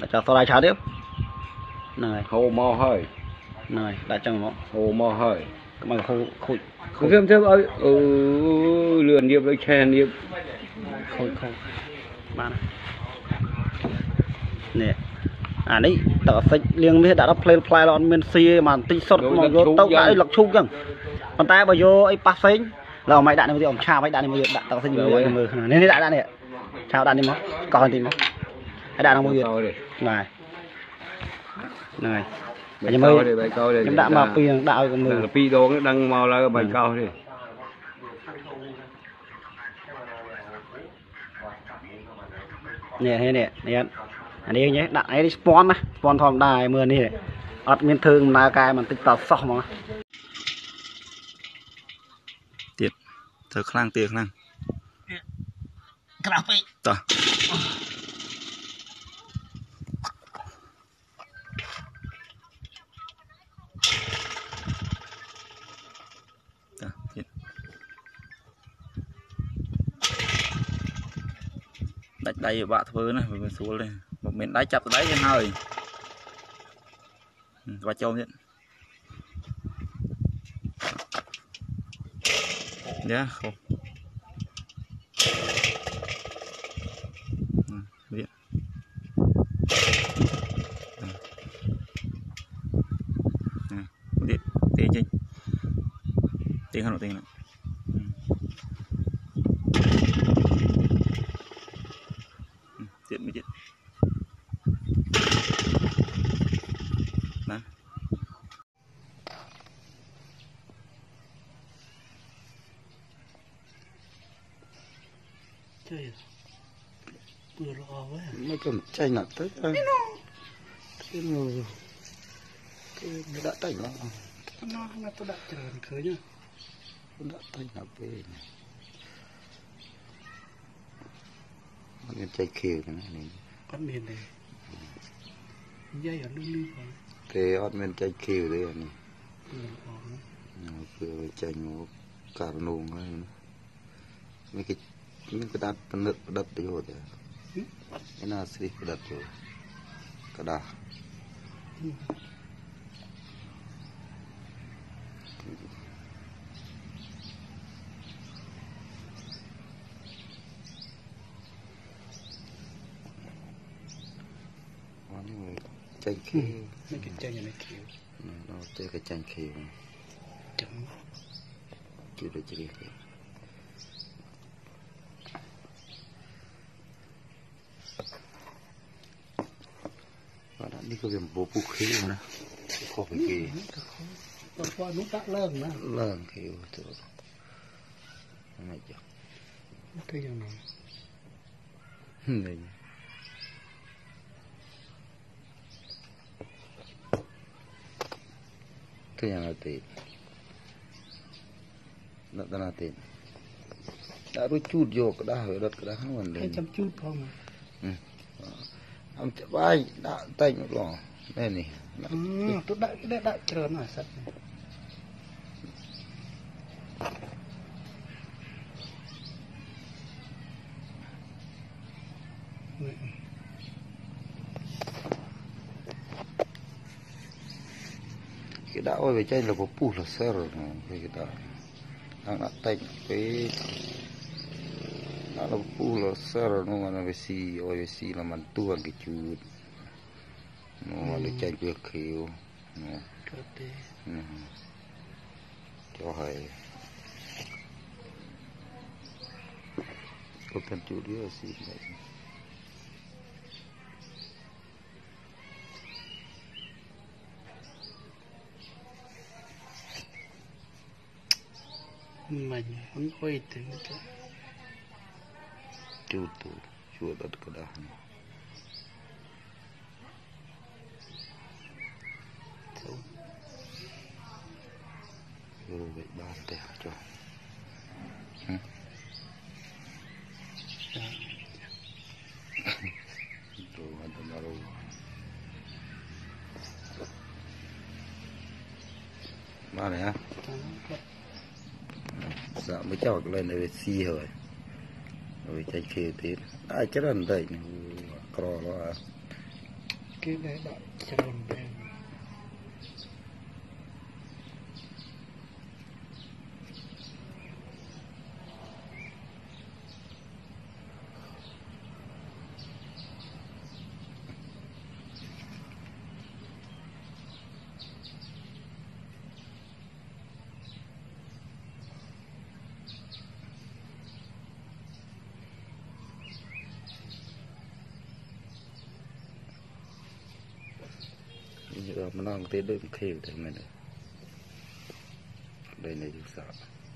ដាក់ចោលតដៃឆាទៀតហ្នឹងហើយហូរមកហើយហ្នឹងហើយដាក់ចឹងមកហូរមកហើយកុំឲ្យខូចខូចគឺខ្ញុំធ្វើឲ្យអឺលឿនៀបដូចឆែនៀបខូចខូចបាននេះអានេះទឹកអាហ្វិចលៀងមាសដាក់ដល់ផ្លែផ្លែអត់មានស៊ីទេមកបន្តិចសុតមកយកទៅដាក់ឲ្យលឹកឈូកចឹងប៉ុន្តែបើយកអីប៉ះផ្សេងឡើយអមមិនដាក់នេះមកទៀតអមឆាបឲ្យដាក់នេះមកទៀតដាក់ទឹកអាហ្វិចមកឲ្យមើលខាងនេះនេះដាក់ដាក់នេះឆាបដាក់នេះមកកោសបន្តិចមក ឲ្យដាក់ក្នុងមួយទៀតកោទេហ្នឹងហើយហ្នឹងហើយបាខ្ញុំញ់មើមើលលទេបាញ់កោទេខ្ញុំដាក់មកពីនឹងដាក់ឲ្យគាត់មើលដល់ពីរដងហ្នឹងដឹងមកឡើយបាញ់កោទេនេះនេះនេះនេះអានេះញ៉េដាក់អីនេះស្ពន់ណាស្ពន់ធម្មតាឲ្យមើលនេះអត់មានធ្វើដំណើរកែបន្តិចតសោះហ្មងទៀតធ្វើខ្លាំងទៀតខ្លាំងក្រាស់ពេកតោះ តោះទៀតដាច់ដៃឲ្យបាក់ធ្វើណាវាមិនស្រួលទេបើមានដៃចាប់ទៅដៃយ៉ាងហើយហឹមបាច់ចូលទៀតយ៉ាខុសហឹ tingnan tingnan tiện mới tiện Đó. chơi vừa lo quá mấy cầm chay nặng tới đây cái người cái đã tỉnh rồi nó nó tôi đã chờ khứa nhá ដាក់តែណាស់ពេកมันមានចៃខៀវណានេះ con miền này dây ở lưng lưng còn ទេអត់មានចៃខៀវទេអានេះ vừa lo nó គឺចាញ់មកការនងហើយមានគេមានក្តាប់ពិនិត្យផ្ដិតទៅយកទេឯណាស្រីផ្ដិតយកក្ chanh khiêu. Ừ, nó kìa chanh nó khiêu. Ừ, nó tới cái chanh khiêu. Đúng chưa được chưa được và đã đi cái việc bố bố khí rồi nè có phải kì. Ừ, Còn qua nút tắt lên nè lờn khiêu thử này chứ cái gì này. Này ទៅយ៉ាងណាទេដាក់ដល់ណាទេដាក់រួចជូតយកក្តាស់រត់ក្តាស់ហ្នឹងមិនលេ hai ង trăm chút không à អំច្បាយដាក់តែចម្លងនេះនេះ ừ, tôi đại cái đại đại trời nó sạch này. គេដាក់ឲ្យវាចេញលពពុះលសើគេគេដាក់ខាងដាក់តែ kita oi we chai loko pu lo ser we kita ang na tek pe na lo pu lo ser no ngana we si oi we si la man tu ang kicut no lo chai pe khiu no tote no cho hai Kau kan curi sih, mình không quay từ cái chú tu chúa đặt cơ đà hành thấu rồi vậy ba để cho dạ mới cho lên này si rồi rồi chạy kia tiếp ai chết anh đây cỏ đó à. cái này là chân đây ចច្រើនតែក្រឡោះគេដែរដាក់ច្រើនដែរ Giờ mà nó